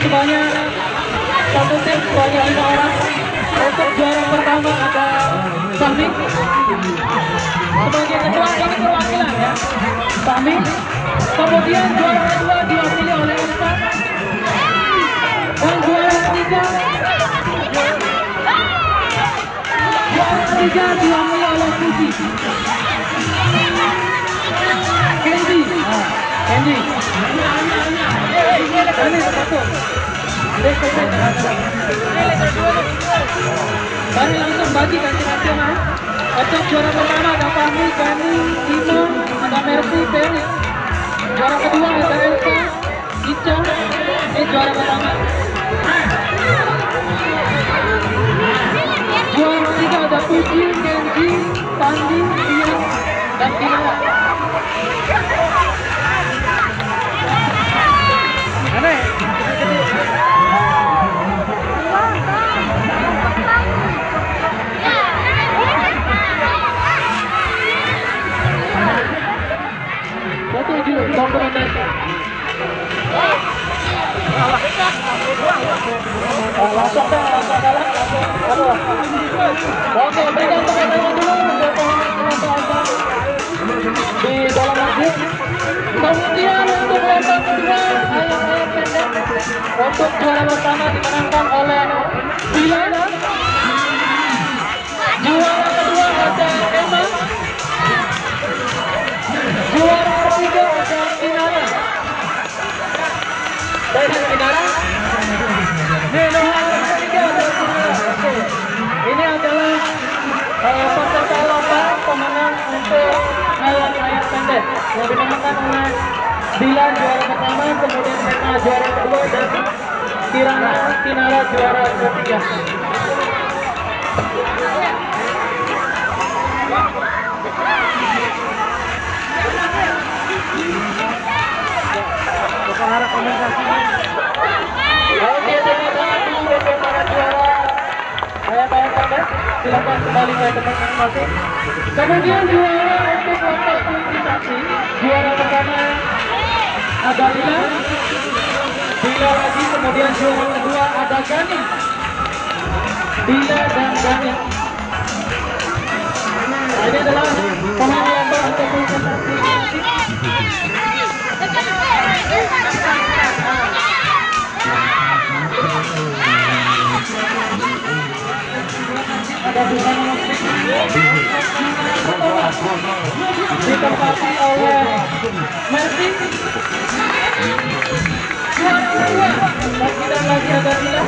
semuanya satu tim sebanyak lima orang. Untuk juara pertama ada Sami sebagai ketua ini perwakilan ya. Sami kemudian juara kedua diwakili oleh Elsa dan juara ketiga juara ketiga diwakili oleh ini satu Mari langsung bagi ganti-ganti mas. Untuk juara pertama ada Fahmi, Gani, Timo, ada Mercy, Ferry. Juara kedua ada Elsa, Ica. Ini juara pertama. Juara ketiga ada Puji, Kenji, Pandi, Tia, dan Kinara. Oke, berikan tangan dulu di dalam masjid. Kemudian untuk lomba kedua, ayam-ayam pendek untuk juara pertama dimenangkan oleh Dilan. Juara yang dimenangkan oleh Dilan juara pertama, kemudian Emma juara kedua dan Kirana Kinara juara ketiga. Silakan kembali ke tempat masing-masing. Kemudian juara untuk lomba kualifikasi, juara pertama ada Lila, Bila lagi, kemudian juara kedua ada Gani, Bila dan Gani. Ditempati oleh Mercy juara kedua lagi Dila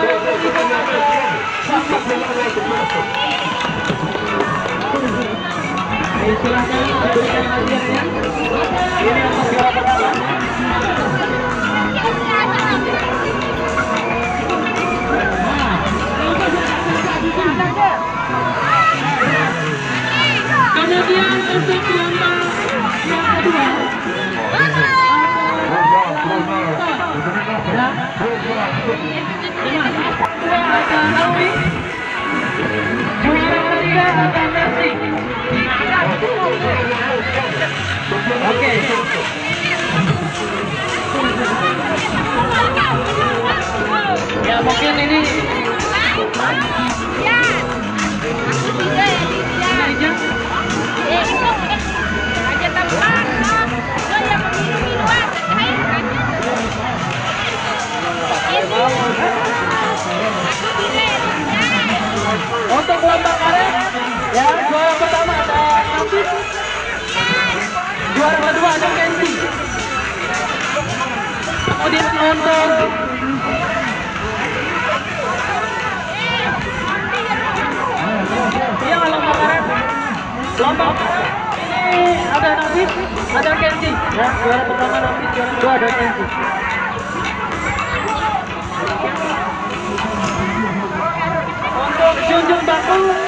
dan ketiga ada Oke, silakan berikan hadiahnya ini pertama Ya mungkin ini ini Untuk Iya karet Lomba karet. Ini ada Nafis Ada Kenzi Ya juara pertama Nafis Juara kedua ada Kenzi Untuk junjung baku